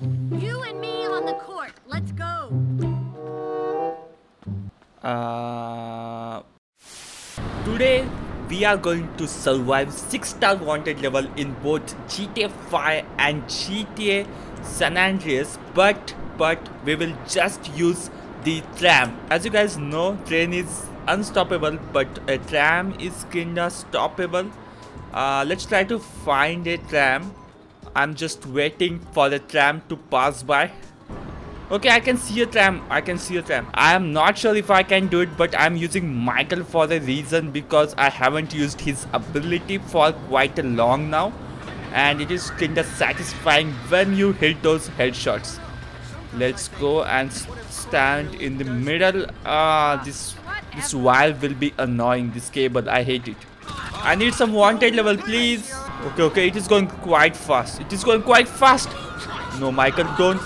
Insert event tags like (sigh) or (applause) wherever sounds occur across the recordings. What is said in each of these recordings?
You and me on the court. Let's go. Uh, today we are going to survive 6 star wanted level in both GTA 5 and GTA San Andreas but but we will just use the tram. As you guys know train is unstoppable but a tram is kinda stoppable. Uh, let's try to find a tram. I'm just waiting for the tram to pass by. Okay, I can see a tram. I can see a tram. I am not sure if I can do it, but I'm using Michael for the reason because I haven't used his ability for quite a long now. And it is kinda satisfying when you hit those headshots. Let's go and stand in the middle. Ah, this this wire will be annoying. This cable, I hate it. I need some wanted level, please. Okay, okay, it is going quite fast. It is going quite fast. No, Michael, don't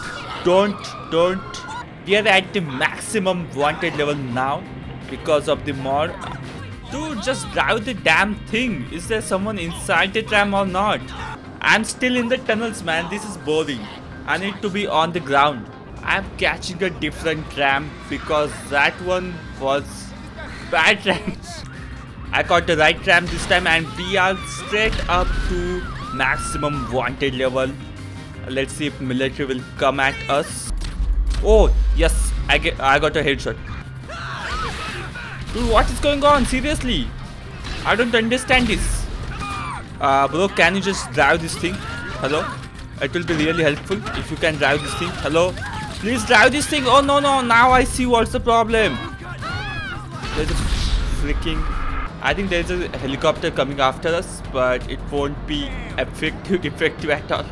don't don't. We are at the maximum wanted level now because of the mod. Dude just drive the damn thing. Is there someone inside the tram or not? I'm still in the tunnels man. This is boring. I need to be on the ground. I'm catching a different tram because that one was bad (laughs) tram i caught the right tram this time and we are straight up to maximum wanted level Let's see if military will come at us. Oh, yes, I get I got a headshot. Dude, what is going on? Seriously? I don't understand this. Uh, bro, can you just drive this thing? Hello? It will be really helpful if you can drive this thing. Hello? Please drive this thing. Oh, no, no. Now I see what's the problem. There's a freaking... I think there's a helicopter coming after us, but it won't be effective, effective at all.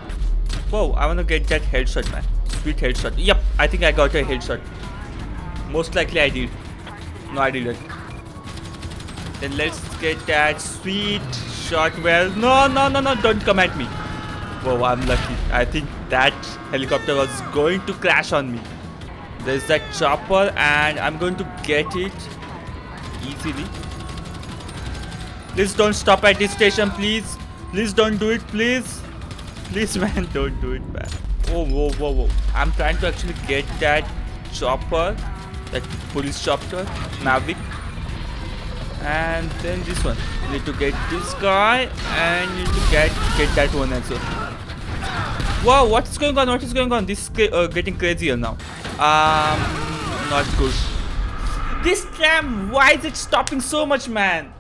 Whoa, I wanna get that headshot, man. Sweet headshot. Yep, I think I got a headshot. Most likely I did. No, I didn't. Then let's get that sweet shot well. No, no, no, no, don't come at me. Whoa, I'm lucky. I think that helicopter was going to crash on me. There's that chopper and I'm going to get it easily. Please don't stop at this station, please. Please don't do it, please. Please, (laughs) man, don't do it, man. Oh, whoa, whoa, whoa. I'm trying to actually get that chopper, that police chopper, Maverick. And then this one. You need to get this guy and you need to get get that one as well. Wow, what is going on? What is going on? This is uh, getting crazier now. Um, not good. This tram, why is it stopping so much, man?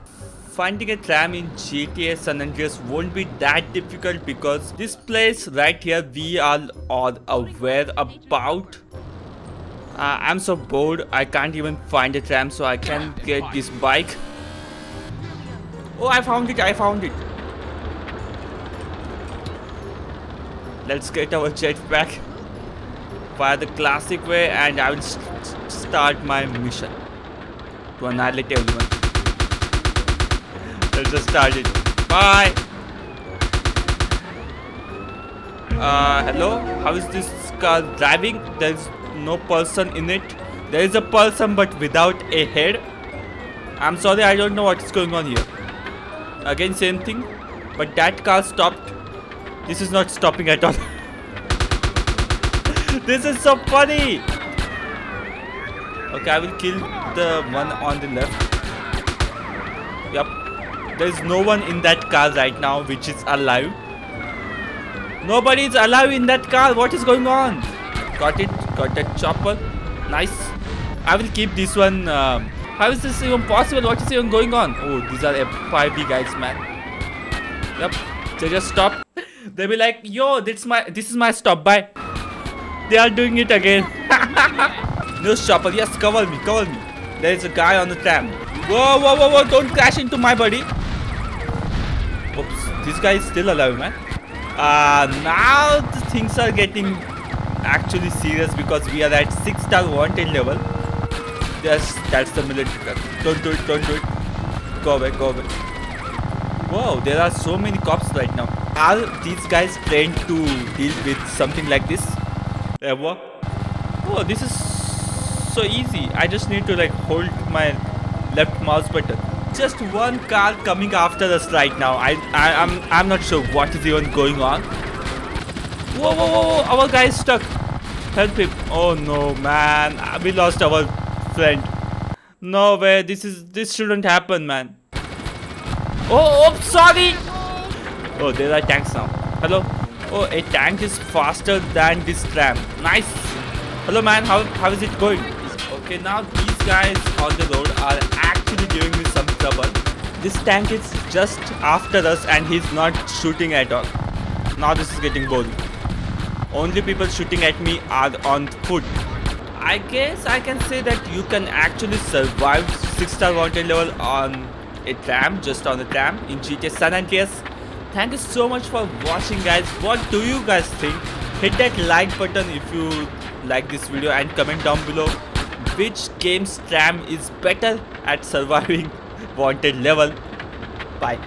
Finding a tram in GTA San Andreas won't be that difficult because this place right here we are all aware about. Uh, I'm so bored I can't even find a tram so I can get this bike. Oh I found it, I found it. Let's get our jetpack via the classic way and I will st start my mission to annihilate everyone. Just start it. Bye. Uh, hello? How is this car driving? There's no person in it. There is a person but without a head. I'm sorry, I don't know what is going on here. Again, same thing. But that car stopped. This is not stopping at all. (laughs) this is so funny. Okay, I will kill the one on the left. Yep, there is no one in that car right now which is alive. Nobody is alive in that car. What is going on? Got it. Got that chopper. Nice. I will keep this one. Um, how is this even possible? What is even going on? Oh, these are F5B guys, man. Yep. They just stop. (laughs) They'll be like, yo, this my this is my stop by. They are doing it again. (laughs) no chopper. Yes, cover me. Cover me. There is a guy on the tram. Whoa, whoa, whoa, whoa. Don't crash into my body. Oops, this guy is still alive, man. Uh, now things are getting actually serious because we are at 6 star wanted level. Yes, that's the military. Don't do it, don't do it. Go away, go away. Whoa, there are so many cops right now. Are these guys trained to deal with something like this? Ever? Oh, this is so easy. I just need to like hold my left mouse button just one car coming after us right now. I, I am I'm, I'm not sure what is even going on. Whoa, whoa, whoa, whoa, our guy is stuck. Help him. Oh no, man. Uh, we lost our friend. No way. This is this shouldn't happen, man. Oh, oh, sorry. Oh, there are tanks now. Hello. Oh, a tank is faster than this tram. Nice. Hello, man. How how is it going? Okay, now these guys on the road are actually giving me some. This tank is just after us and he's not shooting at all. Now this is getting boring. Only people shooting at me are on foot. I guess I can say that you can actually survive 6 star wanted level on a tram, just on a tram in GTA San Andreas. Thank you so much for watching guys. What do you guys think? Hit that like button if you like this video and comment down below which game's tram is better at surviving wanted level. Bye.